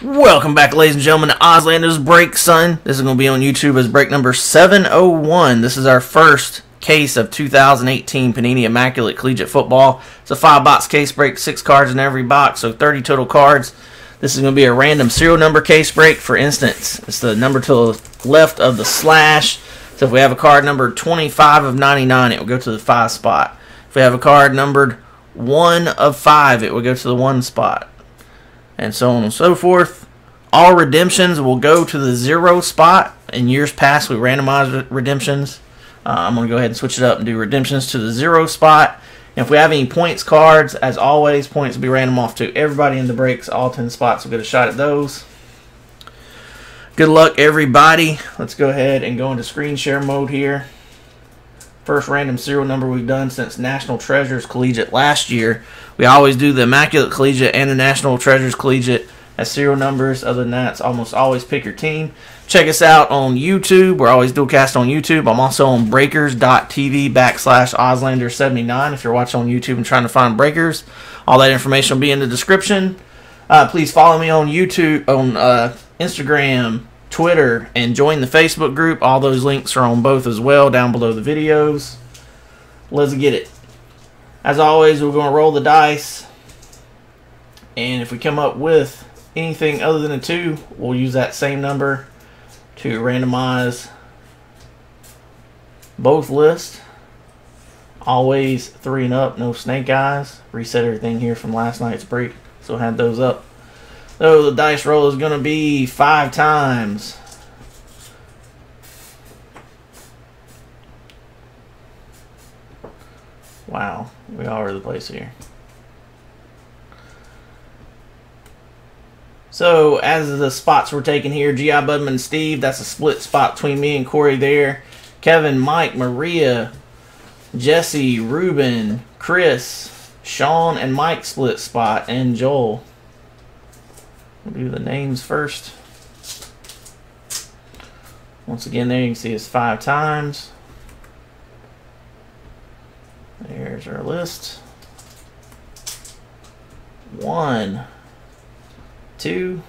Welcome back, ladies and gentlemen, to Ozlander's Break Son. This is going to be on YouTube as break number 701. This is our first case of 2018 Panini Immaculate Collegiate Football. It's a five box case break, six cards in every box, so 30 total cards. This is going to be a random serial number case break. For instance, it's the number to the left of the slash. So if we have a card numbered 25 of 99, it will go to the five spot. If we have a card numbered 1 of 5, it will go to the one spot and so on and so forth. All redemptions will go to the zero spot. In years past, we randomized redemptions. Uh, I'm going to go ahead and switch it up and do redemptions to the zero spot. And if we have any points cards, as always, points will be random off to everybody in the breaks. All 10 spots will get a shot at those. Good luck, everybody. Let's go ahead and go into screen share mode here. First random serial number we've done since National Treasures Collegiate last year. We always do the Immaculate Collegiate and the National Treasures Collegiate as serial numbers. Other than that, it's almost always pick your team. Check us out on YouTube. We're always dual cast on YouTube. I'm also on breakers.tv backslash Ozlander79 if you're watching on YouTube and trying to find breakers. All that information will be in the description. Uh, please follow me on YouTube, on uh, Instagram, Twitter, and join the Facebook group. All those links are on both as well down below the videos. Let's get it. As always, we're going to roll the dice. And if we come up with anything other than a 2, we'll use that same number to randomize both lists. Always 3 and up, no snake eyes. Reset everything here from last night's break, so had those up. So the dice roll is going to be 5 times. Wow, we all over the place here. So, as the spots were taken here, G.I. Budman Steve, that's a split spot between me and Corey there. Kevin, Mike, Maria, Jesse, Ruben, Chris, Sean, and Mike split spot, and Joel. Do the names first. Once again, there you can see it's five times. There's our list. One, two,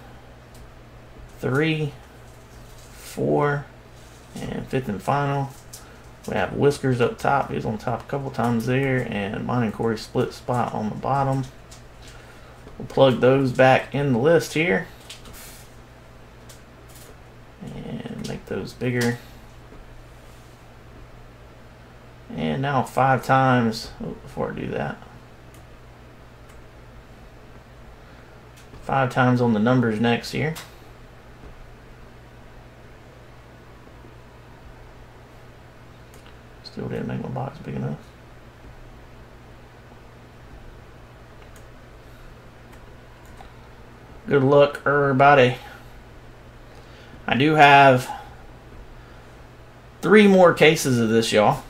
three, four, and fifth and final. We have Whiskers up top. He was on top a couple times there, and mine and Corey split spot on the bottom. We'll plug those back in the list here. And make those bigger. And now five times, oh, before I do that, five times on the numbers next here. Still didn't make my box big enough. Good luck, everybody. I do have three more cases of this, y'all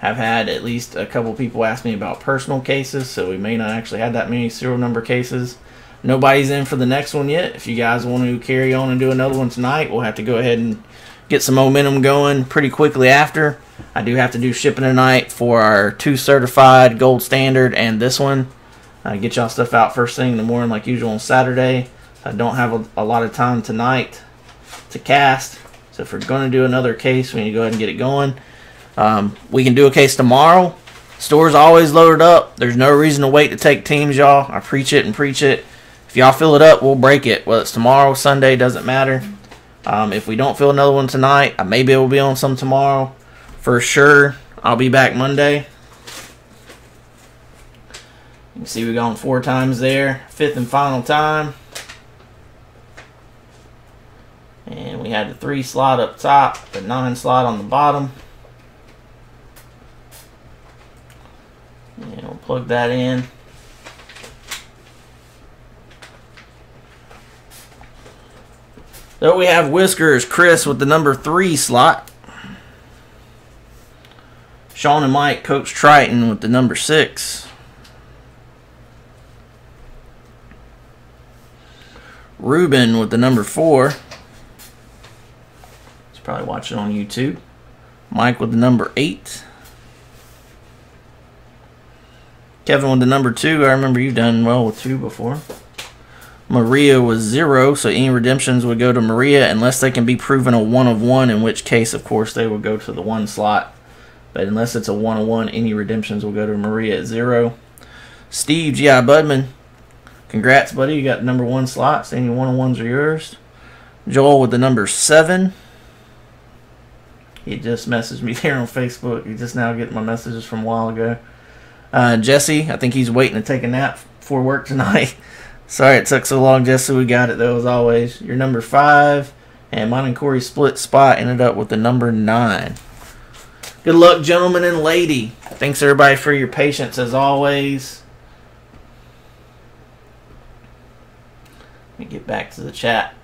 I've had at least a couple people ask me about personal cases, so we may not actually have that many serial number cases. Nobody's in for the next one yet. If you guys want to carry on and do another one tonight, we'll have to go ahead and get some momentum going pretty quickly after. I do have to do shipping tonight for our two certified gold standard and this one. I get y'all stuff out first thing in the morning like usual on Saturday. I don't have a, a lot of time tonight to cast. So if we're going to do another case, we need to go ahead and get it going. Um, we can do a case tomorrow. Store's always loaded up. There's no reason to wait to take teams, y'all. I preach it and preach it. If y'all fill it up, we'll break it. Whether it's tomorrow, Sunday, doesn't matter. Um, if we don't fill another one tonight, I may be able to be on some tomorrow. For sure, I'll be back Monday. You can see we've gone four times there. Fifth and final time. And we had the three slot up top, the nine slot on the bottom. And we'll plug that in. So we have Whiskers Chris with the number three slot. Sean and Mike, Coach Triton with the number six. Ruben with the number four. He's probably watching on YouTube. Mike with the number eight. Kevin with the number two. I remember you've done well with two before. Maria was zero, so any redemptions would go to Maria unless they can be proven a one of one, in which case, of course, they would go to the one slot. But unless it's a one of one, any redemptions will go to Maria at zero. Steve G.I. Budman, congrats, buddy. You got number one slots. Any one of ones are yours. Joel with the number seven. He just messaged me there on Facebook. He just now getting my messages from a while ago. Uh, Jesse, I think he's waiting to take a nap for work tonight. Sorry it took so long, Jesse. We got it though, as always. Your number five, and mine and Corey split spot ended up with the number nine. Good luck, gentlemen and lady. Thanks everybody for your patience as always. Let me get back to the chat.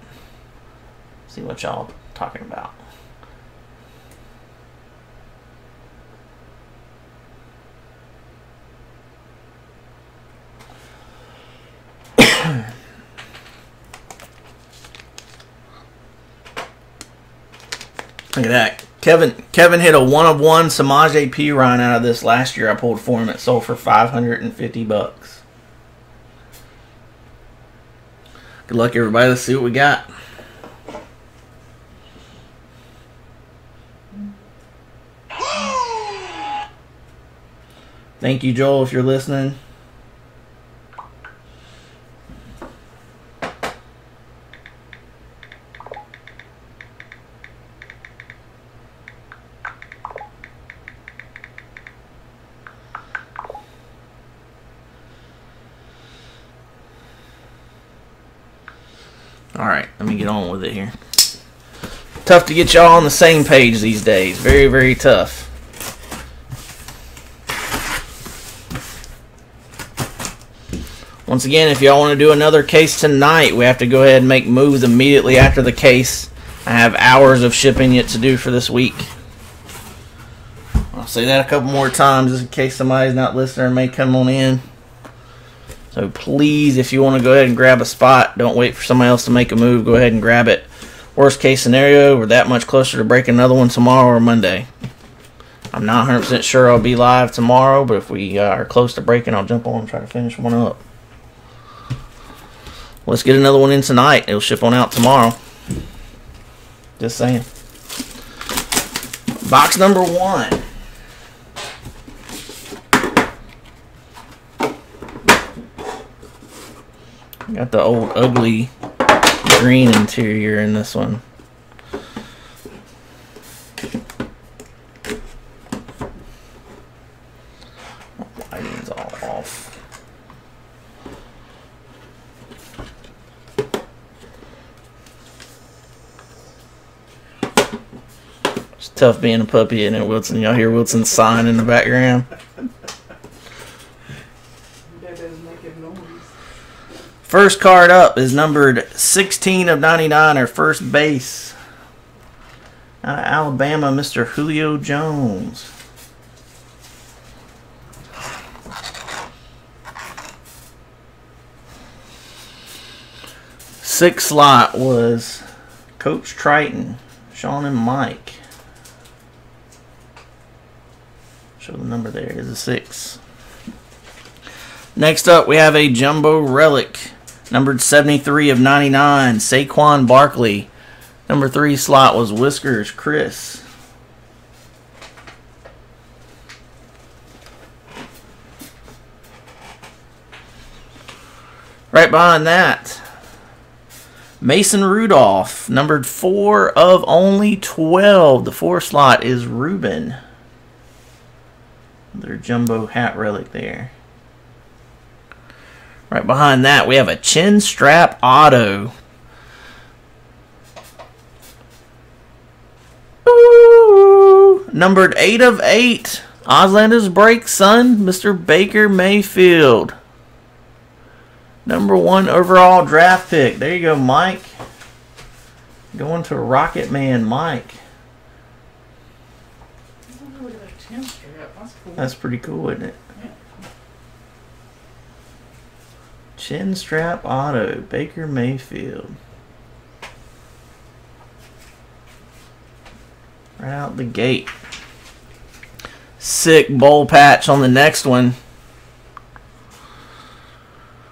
See what y'all talking about. Look at that. Kevin Kevin hit a one of one Samaj P run out of this last year. I pulled for him. It sold for five hundred and fifty bucks. Good luck, everybody. Let's see what we got. Thank you, Joel, if you're listening. Alright, let me get on with it here. Tough to get y'all on the same page these days. Very, very tough. Once again, if y'all want to do another case tonight, we have to go ahead and make moves immediately after the case. I have hours of shipping yet to do for this week. I'll say that a couple more times just in case somebody's not listening or may come on in. So please, if you want to go ahead and grab a spot, don't wait for somebody else to make a move. Go ahead and grab it. Worst case scenario, we're that much closer to breaking another one tomorrow or Monday. I'm not 100% sure I'll be live tomorrow, but if we uh, are close to breaking, I'll jump on and try to finish one up. Let's get another one in tonight. It'll ship on out tomorrow. Just saying. Box number one. Got the old ugly green interior in this one. All off. It's tough being a puppy, isn't it, Wilson? Y'all hear Wilson's sighing in the background? First card up is numbered 16 of 99, our first base. Out of Alabama, Mr. Julio Jones. Sixth slot was Coach Triton, Sean and Mike. Show the number there is a six. Next up, we have a jumbo relic Numbered 73 of 99, Saquon Barkley. Number 3 slot was Whiskers Chris. Right behind that, Mason Rudolph, numbered 4 of only 12. The 4 slot is Ruben. Their jumbo hat relic there. Right behind that, we have a chin strap auto. Ooh, numbered 8 of 8. Ozlander's break, son. Mr. Baker Mayfield. Number one overall draft pick. There you go, Mike. Going to Rocket Man Mike. That's pretty cool, isn't it? Chin strap auto, Baker Mayfield. Right out the gate. Sick bowl patch on the next one.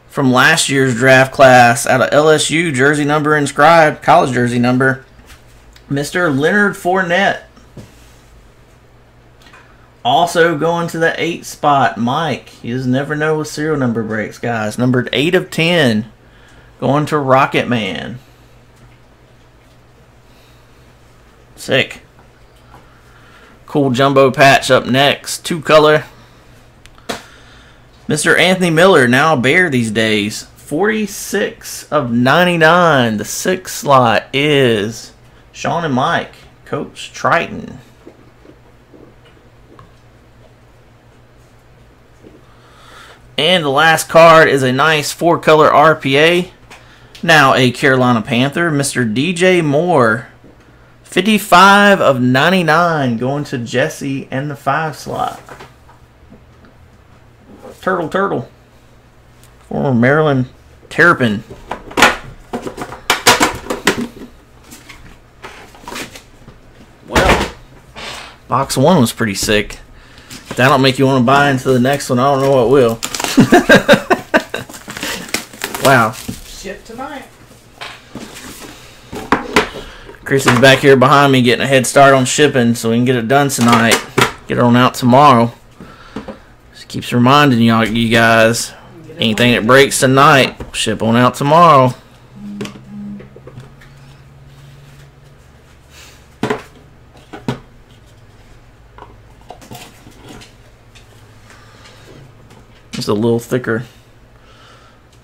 from last year's draft class out of LSU, jersey number inscribed, college jersey number, Mr. Leonard Fournette. Also going to the eight spot, Mike. You just never know with serial number breaks, guys. Numbered eight of ten, going to Rocket Man. Sick. Cool jumbo patch up next. Two color. Mr. Anthony Miller, now a bear these days. 46 of 99. The sixth slot is Sean and Mike, Coach Triton. And the last card is a nice four color RPA. Now a Carolina Panther, Mr. DJ Moore. 55 of 99 going to Jesse and the five slot. Turtle Turtle. Former Maryland Terrapin. Well, box one was pretty sick. If that don't make you want to buy into the next one, I don't know what will. wow. Ship tonight. Chris is back here behind me getting a head start on shipping so we can get it done tonight. Get it on out tomorrow. Just keeps reminding y'all, you guys, anything that breaks tonight, ship on out tomorrow. It's a little thicker,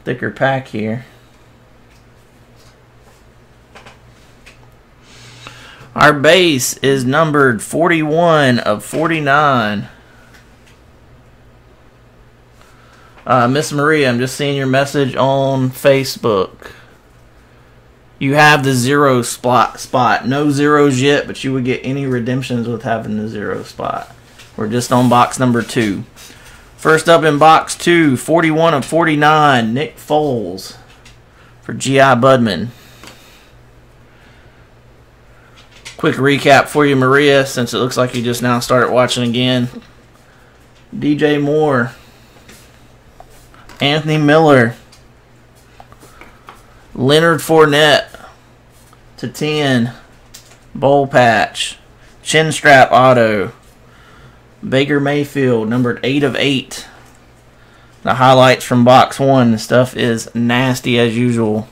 thicker pack here. Our base is numbered 41 of 49. Uh, Miss Maria, I'm just seeing your message on Facebook. You have the zero spot spot. No zeros yet, but you would get any redemptions with having the zero spot. We're just on box number two. First up in box two, 41 of 49, Nick Foles for G.I. Budman. Quick recap for you, Maria, since it looks like you just now started watching again. DJ Moore, Anthony Miller, Leonard Fournette to 10, Bowl Patch, Chin Strap Auto, Baker Mayfield, numbered 8 of 8. The highlights from box 1, the stuff is nasty as usual.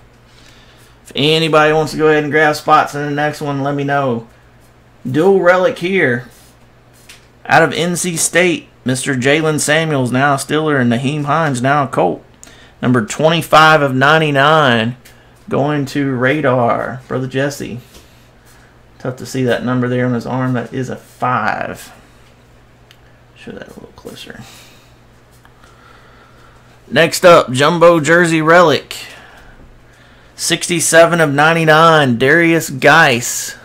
If anybody wants to go ahead and grab spots in the next one, let me know. Dual relic here. Out of NC State, Mr. Jaylen Samuels, now a Steeler, and Nyheim Hines, now a Colt. Number 25 of 99, going to Radar. Brother Jesse. Tough to see that number there on his arm. That is a 5. Show that a little closer. Next up, Jumbo Jersey Relic. 67 of 99, Derrius Guice.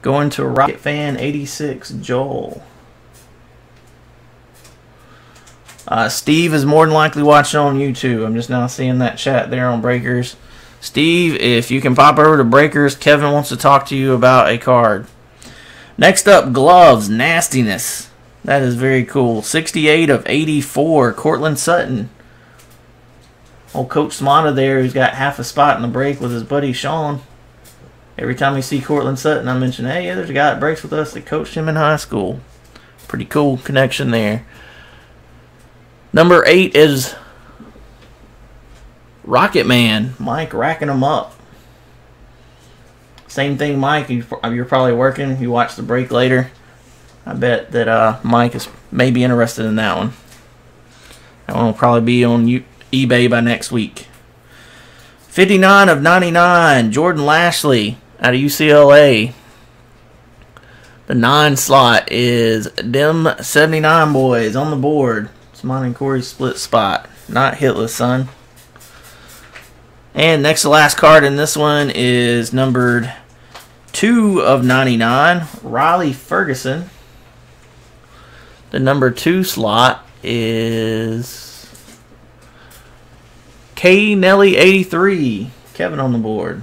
Going to Rocket Fan 86, Joel. Uh, Steve is more than likely watching on YouTube. I'm just now seeing that chat there on Breakers. Steve, if you can pop over to Breakers, Kevin wants to talk to you about a card. Next up, gloves, nastiness. That is very cool. 68 of 84, Courtland Sutton. Old Coach Smata there, who's got half a spot in the break with his buddy Sean. Every time we see Courtland Sutton, I mention, hey, yeah, there's a guy that breaks with us that coached him in high school. Pretty cool connection there. Number eight is Rocket Man, Mike racking them up. Same thing, Mike. You're probably working. You watch the break later. I bet that uh, Mike is maybe interested in that one. That one will probably be on U eBay by next week. 59 of 99, Jordan Lasley out of UCLA. The nine slot is Dem 79 boys on the board. It's mine and Corey's split spot. Not hitless, son. And next to last card in this one is numbered 2 of 99, Riley Ferguson. The number 2 slot is K Nelly 83. Kevin on the board.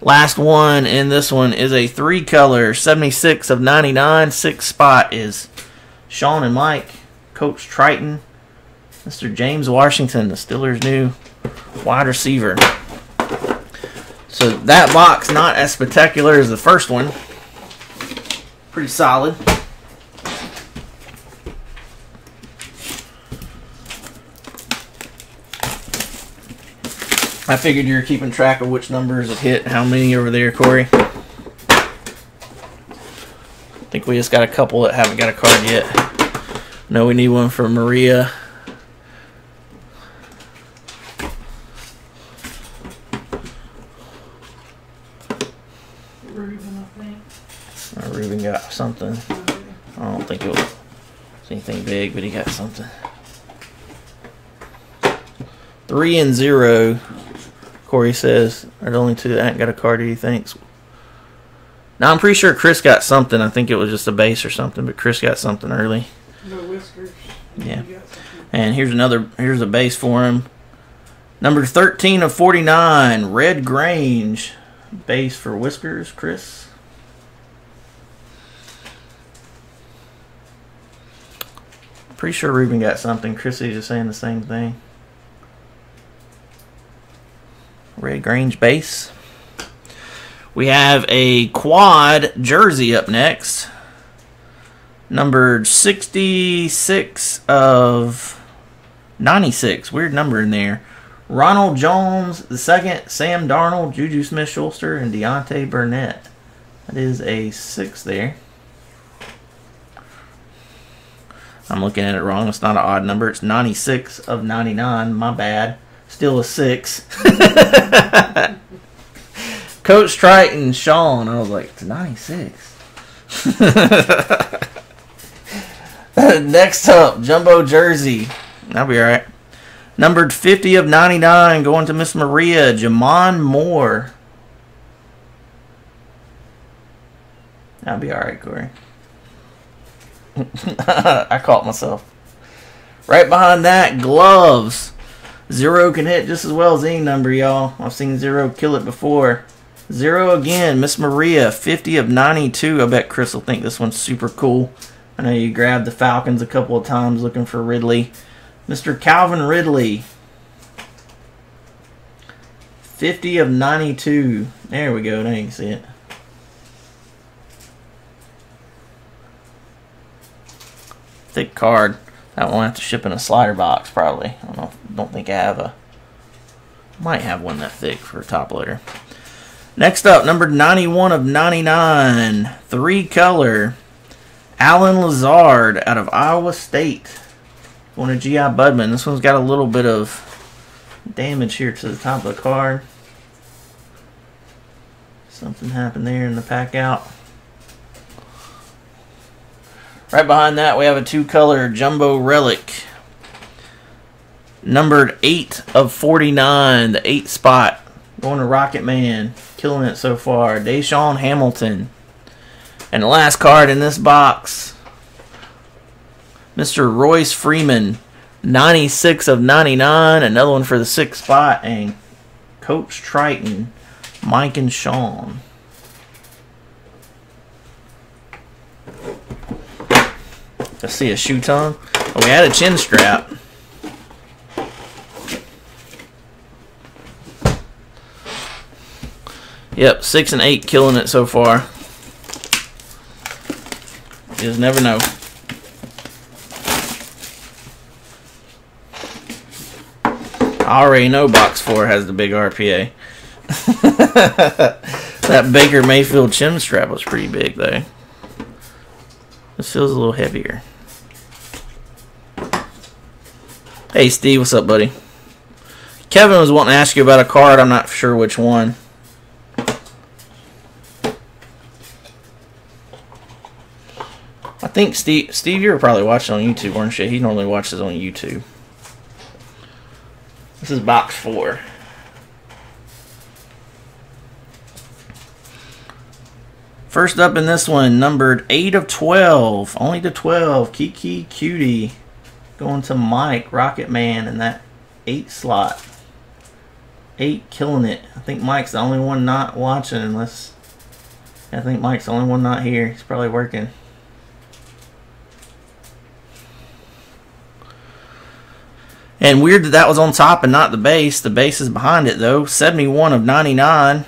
Last one in this one is a three color, 76 of 99. Six spot is Sean and Mike, Coach Triton, Mr. James Washington, the Steelers' new wide receiver. So that box not as spectacular as the first one. Pretty solid. I figured you were keeping track of which numbers have hit, how many over there, Corey. I think we just got a couple that haven't got a card yet. No, we need one for Maria. Ruben, I think. Uh, Ruben got something. I don't think it was anything big, but he got something. Three and zero. Corey says are the only two that ain't got a card. He thinks. Now I'm pretty sure Chris got something. I think it was just a base or something, but Chris got something early. No whiskers. Yeah. You got something. And here's another. Here's a base for him. Number 13 of 49, Red Grange. Base for Whiskers, Chris. Pretty sure Ruben got something. Chrissy's just saying the same thing. Red Grange base. We have a quad jersey up next. Numbered 66 of 96. Weird number in there. Ronald Jones the second, Sam Darnold, Juju Smith Schuster, and Deontay Burnett. That is a six there. I'm looking at it wrong. It's not an odd number. It's 96 of 99. My bad. Still a six. Coach Triton, Sean. I was like, it's 96. Next up, Jumbo Jersey. That'll be alright. Numbered 50 of 99 going to Miss Maria, J'Mon Moore. That'll be alright, Corey. I caught myself. Right behind that, gloves. Zero can hit just as well as any number, y'all. I've seen zero kill it before. Zero again, Miss Maria, 50 of 92. I bet Chris will think this one's super cool. I know you grabbed the Falcons a couple of times looking for Ridley. Mr. Calvin Ridley. 50 of 92. There we go. Now you can see it. Thick card. That one I have to ship in a slider box, probably. I don't know. Don't think I have a. Might have one that thick for a top loader. Next up, number 91 of 99. Three color. Allen Lazard out of Iowa State. Going to G.I. Budman. This one's got a little bit of damage here to the top of the card. Something happened there in the pack out. Right behind that, we have a two color jumbo relic. Numbered 8 of 49, the 8 spot. Going to Rocket Man. Killing it so far. DaeSean Hamilton. And the last card in this box Mr. Royce Freeman. 96 of 99. Another one for the sixth spot. And Coach Triton. Mike and Sean. Let's see a shoe tongue. Oh, we had a chin strap. Yep, six and eight killing it so far. You just never know. I already know box four has the big RPA. that Baker Mayfield chin strap was pretty big though. This feels a little heavier. Hey Steve, what's up, buddy? Kevin was wanting to ask you about a card. I'm not sure which one. I think Steve, Steve, you were probably watching on YouTube, weren't you? He normally watches on YouTube. This is box four. First up in this one, numbered 8 of 12. Only to 12. Kiki Cutie. Going to Mike, Rocket Man, in that 8 slot. eight, killing it. I think Mike's the only one not watching, unless I think Mike's the only one not here. He's probably working. And weird that that was on top and not the base. The base is behind it though. 71 of 99.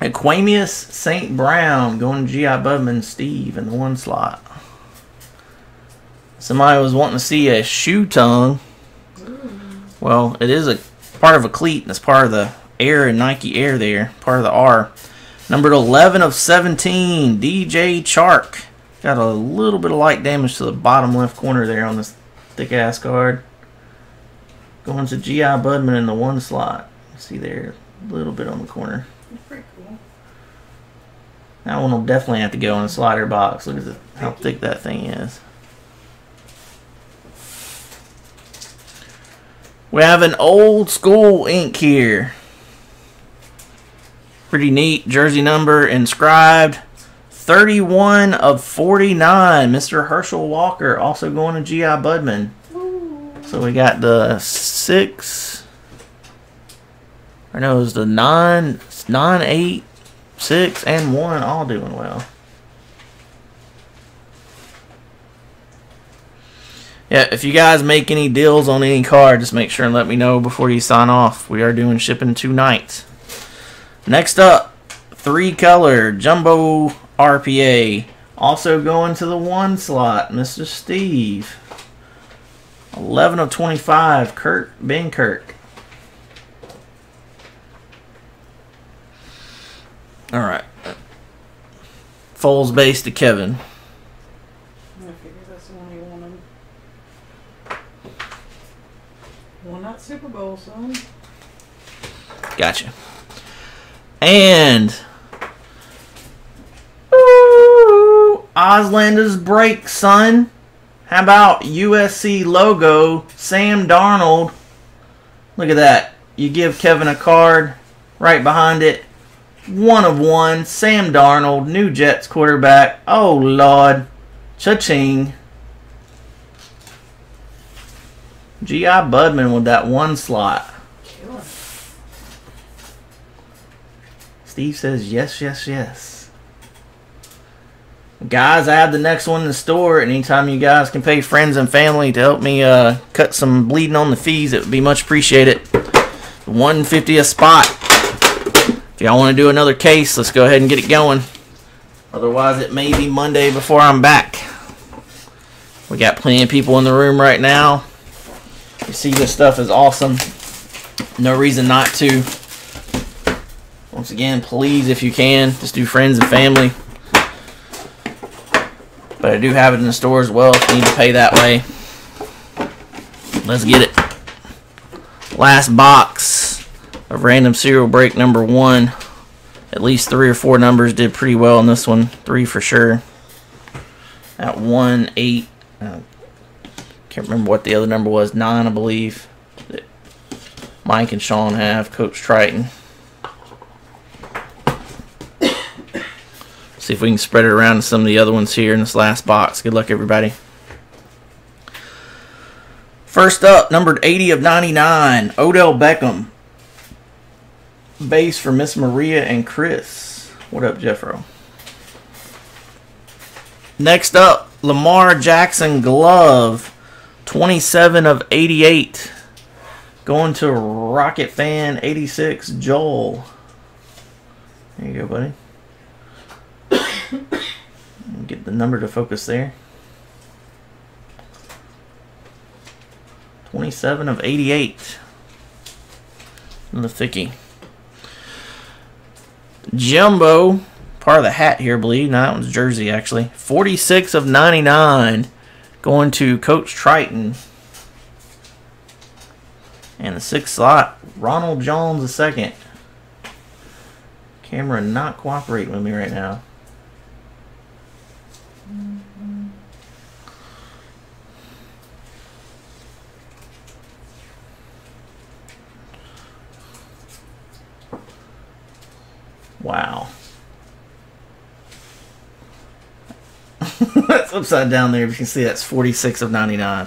Equanimeous St. Brown going to G.I. Budman Steve in the one slot. Somebody was wanting to see a shoe tongue. Well, it is a part of a cleat. and It's part of the Air and Nike Air there. Part of the R. Number 11 of 17, DJ Chark. Got a little bit of light damage to the bottom left corner there on this thick ass card. Going to G.I. Budman in the one slot. See there, a little bit on the corner. That's pretty cool. That one will definitely have to go in the slider box. Look at the, how thick that thing is. We have an old school ink here. Pretty neat jersey number inscribed. 31 of 49. Mr. Herschel Walker also going to G.I. Budman. Ooh. So we got the six. I know it was the nine, nine, eight, six, and one all doing well. Yeah, if you guys make any deals on any card, just make sure and let me know before you sign off. We are doing shipping tonight. Next up, three color jumbo RPA. Also going to the one slot, Mr. Steve. 11 of 25, Kurt Ben Kirk. All right. Foles base to Kevin. I figure that's the one you wanted. Won that Gotcha. And Ooh, Ozlander's break, son. How about USC logo, Sam Darnold? Look at that. You give Kevin a card right behind it. One of one, Sam Darnold, new Jets quarterback. Oh Lord. Cha-ching. G.I. Budman with that one slot. Steve says yes, yes, yes. Guys, I have the next one in the store. Anytime you guys can pay friends and family to help me uh, cut some bleeding on the fees, it would be much appreciated. 150 a spot. If y'all want to do another case, let's go ahead and get it going. Otherwise, it may be Monday before I'm back. We got plenty of people in the room right now. You see, this stuff is awesome. No reason not to. Once again, please, if you can, just do friends and family. But I do have it in the store as well if you need to pay that way. Let's get it. Last box of random serial break number one. At least three or four numbers did pretty well in this one. Three for sure. At one, eight. Uh, can't remember what the other number was. Nine, I believe. That Mike and Sean have. Coach Triton. See if we can spread it around to some of the other ones here in this last box. Good luck, everybody. First up, numbered 80 of 99, Odell Beckham. Base for Miss Maria and Chris. What up, Jeffro? Next up, Lamar Jackson Glove, 27 of 88. Going to Rocket Fan 86, Joel. There you go, buddy. Get the number to focus there. 27 of 88. In the thicky. Jumbo, part of the hat here, I believe. No, that one's jersey, actually. 46 of 99. Going to Coach Triton. And the sixth slot, Ronald Jones the second. Camera not cooperating with me right now. Wow. that's upside down there. If you can see, that's 46 of 99.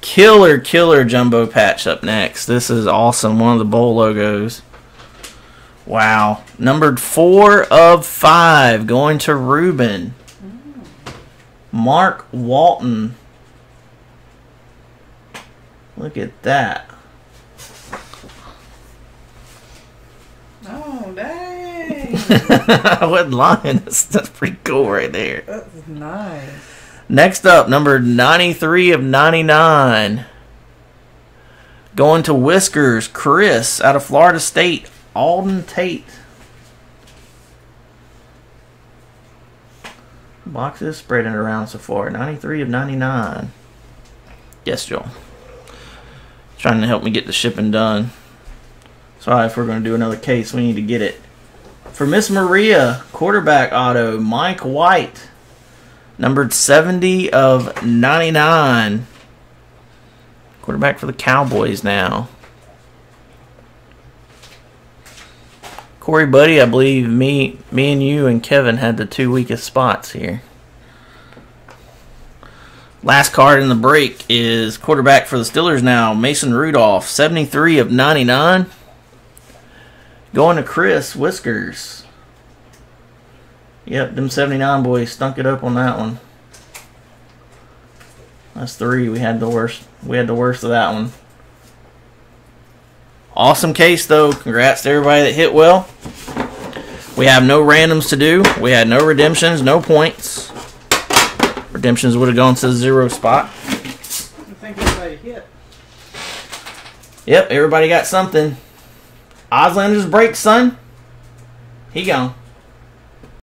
killer, killer jumbo patch up next. This is awesome. One of the bowl logos. Wow. Numbered four of five going to Ruben. Mark Walton. Look at that. Oh, dang. I wasn't lying. That's, that's pretty cool right there. That's nice. Next up, number 93 of 99. Going to Whiskers, Chris out of Florida State, Auden Tate. Boxes spreading around so far. 93 of 99. Yes, Joel. Trying to help me get the shipping done. So if we're going to do another case, we need to get it. For Miss Maria, quarterback auto, Mike White. Numbered 70 of 99. Quarterback for the Cowboys now. Corey Buddy, I believe me me and you and Kevin had the two weakest spots here. Last card in the break is quarterback for the Steelers now, Mason Rudolph, 73 of 99. Going to Chris Whiskers. Yep, them 79 boys stunk it up on that one. That's three. We had the worst. We had the worst of that one. Awesome case though. Congrats to everybody that hit well. We have no randoms to do. We had no redemptions, no points. Redemptions would have gone to the zero spot. I think everybody hit. Yep, everybody got something. Ozlander's break, son. He gone.